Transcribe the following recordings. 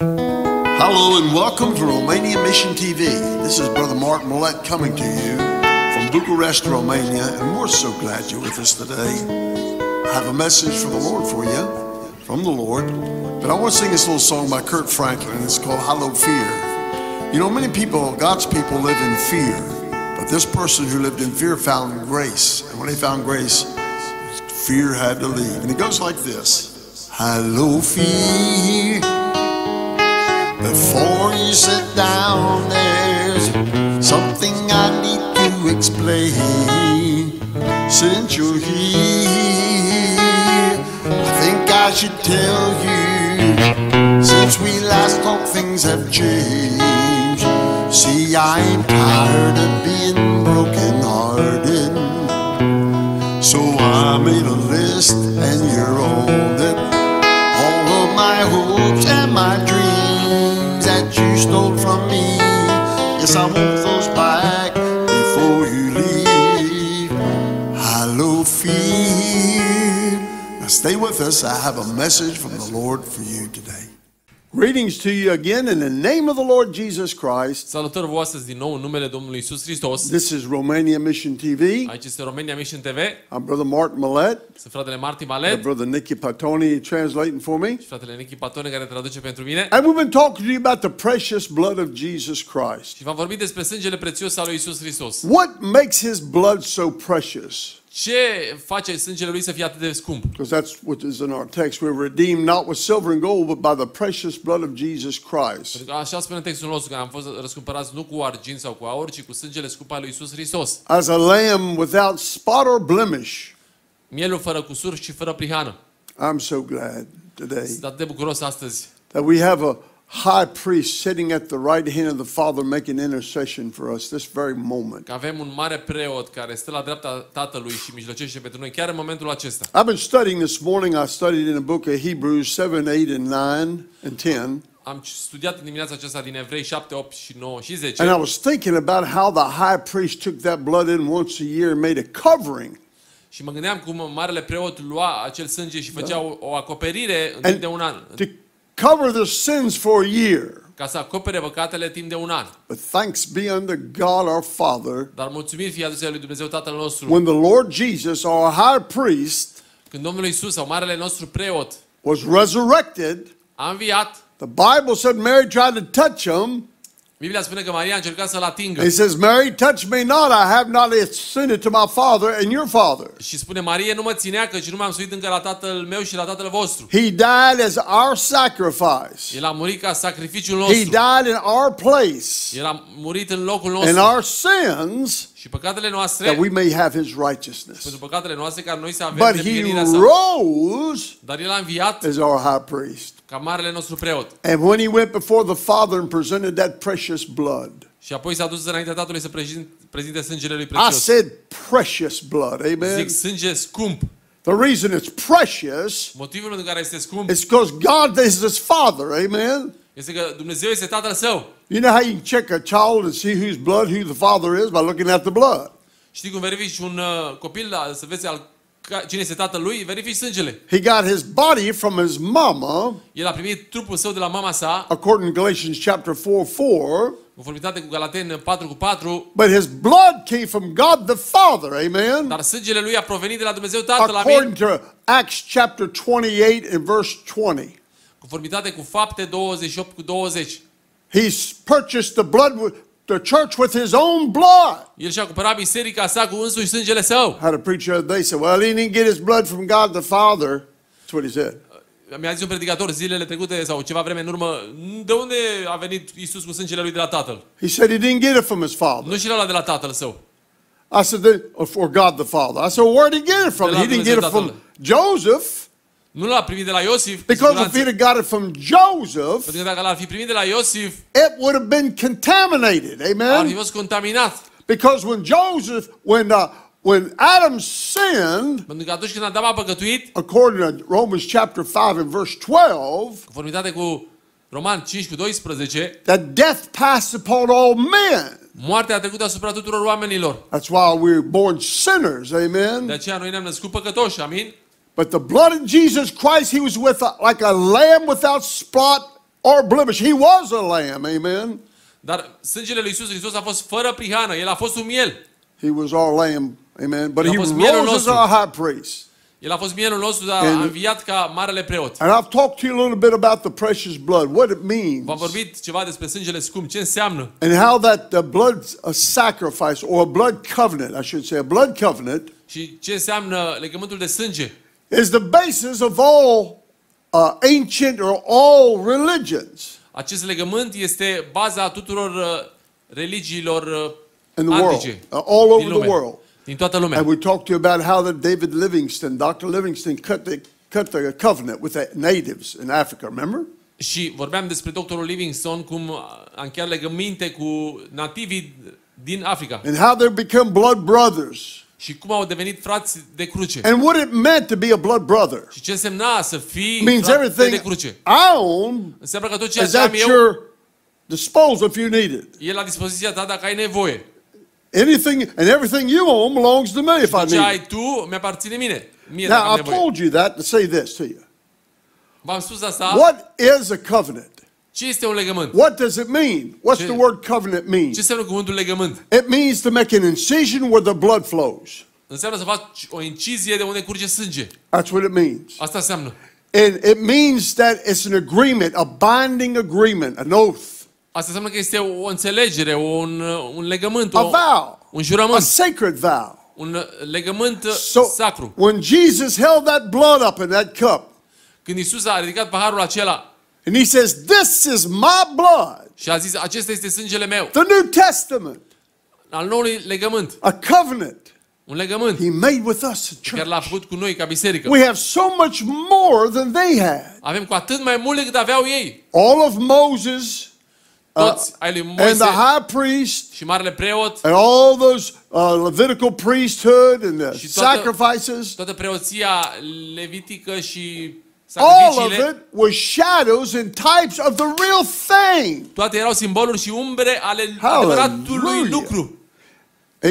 Hello and welcome to Romania Mission TV. This is Brother Mark Millett coming to you from Bucharest, Romania, and we're so glad you're with us today. I have a message from the Lord for you, from the Lord. But I want to sing this little song by Kurt Franklin. It's called Hello Fear. You know, many people, God's people, live in fear. But this person who lived in fear found grace. And when he found grace, fear had to leave. And it goes like this Hello, fear. Before you sit down, there's something I need to explain. Since you're here, I think I should tell you. Since we last talked, things have changed. See, I'm tired of being broken-hearted. So I made a list, with us. I have a message from the Lord for you today. Greetings to you again in the name of the Lord Jesus Christ. Salutări voastre din nou în numele Domnului Isus Hristos. This is Romania Mission TV. Aici este Romania Mission TV. I'm Brother Mark Millett. Sunt fratele Martin and Malet Brother Nicky Patoni translating for me. și fratele Nichi Patone care traduce pentru mine. And we've been talking to you about the precious blood of Jesus Christ. Și v-am vorbit despre sângele prețios al lui Isus Hristos. What makes his blood so precious? Ce face sângele lui să fie atât de scump? Because that's what is in our text. We're redeemed not with silver and gold, but by the precious blood of Jesus Christ. Pentru că așa spune textul nostru că am fost răscumpărați nu cu argint sau cu aur, ci cu sângele scump al lui Isus Hristos. As a lamb without spot or blemish. Mielul fără cusur și fără prihană. I'm so glad today Sunt atât de bucuros astăzi that we have a high priest sitting at the right hand of the Father making intercession for us this very moment. că avem un mare preot care stă la dreapta Tatălui și mijlocește pentru noi chiar în momentul acesta. I've been studying this morning. I studied in the book of Hebrews 7, 8, and 9, and 10. Am studiat în dimineața aceasta din Evrei 7, 8 și 9 și 10. And I was thinking about how the high priest took that blood in once a year and made a covering. Și mă gândeam cum marele preot lua acel sânge și făcea o, o acoperire în timp de un an. To cover their sins for a year. Ca să acopere păcatele timp de un an. But thanks be unto God our Father, Dar mulțumiri fie aduse lui Dumnezeu Tatăl nostru. when the Lord Jesus, our high priest, Când Domnul Isus sau marele nostru preot was resurrected, a înviat, the Bible said Mary tried to touch him. Biblia spune că Maria a încercat să-l atingă. He says, Mary, touch me not. I have not ascended to my Father and your Father. Și spune, Marie nu mă ținea căci nu m-am suit încă la tatăl meu și la tatăl vostru. He died as our sacrifice. El a murit ca sacrificiul He nostru. died in our place El a murit în locul and nostru. our sins Și păcatele that noastre, we may have his righteousness. pentru păcatele noastre, ca noi să avem But he neprihănirea sa. rose Dar el a înviat as our high priest. ca marele nostru preot. And when he went before the Father and presented that precious blood, Și apoi s-a dus înaintea tatălui să prezint- prezinte sângele lui I prețios. said precious blood, amen. Zic sânge scump. The reason it's precious Motivul pentru care este scump is because God is his Father, amen. Este că Dumnezeu este tatăl său. You know how you can check a child and see whose blood, who the father is by looking at the blood. Știi cum verifici un uh, copil la, să vezi al, cine este tatăl lui? Verifici sângele. He got his body from his mama, El a primit trupul său de la mama sa, according to Galatians chapter 4 4, conformitate cu Galateni 4 cu 4, but his blood came from God the Father, amen. dar sângele lui a provenit de la Dumnezeu Tatăl, According amin? to Acts chapter 28 and verse 20. Conformitate cu fapte 28 cu 20. He's purchased the blood, with, the church with his own blood. El și-a cumpărat biserica sa cu însuși sângele său. Had a preacher the other day say, well, he didn't get his blood from God the Father. That's what he said. Mi-a zis un predicator zilele trecute sau ceva vreme în urmă, de unde a venit Isus cu sângele lui de la Tatăl? He said he didn't get it from his father. Nu și la de la Tatăl său. I said, "Then- or for God the Father. I said, well, where did he get it from? De He la didn't get it Dumnezeu from Tatăl. Joseph. Nu l-a primit de la Iosif, cu Because if siguranță. he'd have got it from Joseph, pentru că dacă l-ar fi primit de la Iosif, it would have been contaminated. ar fi Amen. fost contaminat. Because when Joseph, when uh, when Adam sinned, Pentru că atunci când Adam a păcătuit, according to Romans chapter 5 and verse 12, conformitate cu Roman 5 cu 12, that death passed upon all men. moartea a trecut asupra tuturor oamenilor. That's why we were born sinners. De Amen. aceea noi ne-am născut păcătoși, amin? But the blood of Jesus Christ, he was with a, like a lamb without spot or blemish. He was a lamb, amen. Dar sângele lui Isus Hristos a fost fără prihană. El a fost un miel. He was our lamb, amen. But he rose as our high priest. El a fost mielul nostru, dar And- a înviat ca marele preot. And I've talked to you a little bit about the precious blood, what it means, V-am vorbit ceva despre sângele scump, ce înseamnă and how that the blood a sacrifice or a blood covenant, I should say, a blood covenant și ce înseamnă legământul de sânge. Is the basis of all uh, ancient or all religions Acest legământ este baza tuturor uh, religiilor uh, in the world, antice uh, all over din the lume, world. din toată lumea. And we talked to you about how that David Livingston, Dr. Livingston, cut the cut the covenant with the natives in Africa. Remember? Și vorbeam despre doctorul Livingstone cum a încheiat legăminte cu nativii din Africa And how they become blood brothers. Și cum au devenit frați de cruce. And what it meant to be a blood brother Și ce însemna să fii means frate de everything cruce. I own Înseamnă că tot ceea is ce am at eu your disposal if you need it. e la dispoziția ta dacă ai nevoie. Anything and everything you own belongs to me if Și Tot ce need ai it. tu mi-aparține mie. Mie dacă Now am I nevoie. told you that to say this to you. V-am spus asta. What is a covenant? Ce este un legământ? What does it mean? What's Ce- the word covenant mean? Ce înseamnă cuvântul legământ? It means to make an incision where the blood flows. Înseamnă să faci o incizie de unde curge sânge. That's what it means. Asta înseamnă. And it means that it's an agreement, a binding agreement, an oath, Asta înseamnă că este o înțelegere, un, un legământ, a o, vow, un a jurământ, sacred vow. un legământ So sacru. when Jesus held that blood up in that cup, Când Isus a ridicat paharul acela and he says, This is my blood, și a zis, acesta este sângele meu, the New Testament, al noului legământ, a covenant un legământ he made with us, the pe care church. l-a făcut cu noi ca biserică. We have so much more than they had. Avem cu atât mai mult decât aveau ei. All of Moses uh, Toți ai lui and Moise the high priest și marele preot, and all those uh, Levitical priesthood and the Și toată- sacrifices, toată preoția levitică și all of sacrificiile, it was shadows and types of the real thing. toate erau simboluri și umbre ale adevăratului Hallelujah. lucru.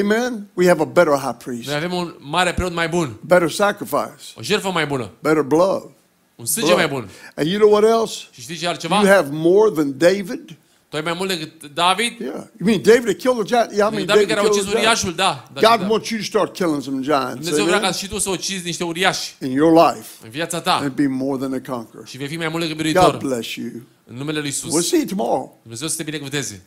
Amen. We have a better high priest, Noi avem un mare preot mai bun, better sacrifice, o jertfă mai bună, better blood. un sânge mai blood. bun. And you know what else? Și știi ce altceva? You have more than David. Tu ai mai mult decât David? Yeah. You mean David that killed the giant? Yeah, I mean David David care a killed ucis the giant. uriașul, da. da, God da. wants you to start killing some giants Dumnezeu vrea ca amen, și tu să ucizi niște uriași in your life în viața ta and be more than a conqueror. și vei fi mai mult decât God biruitor. bless you. În numele lui We'll Isus. see you tomorrow. Dumnezeu să te binecuvânteze.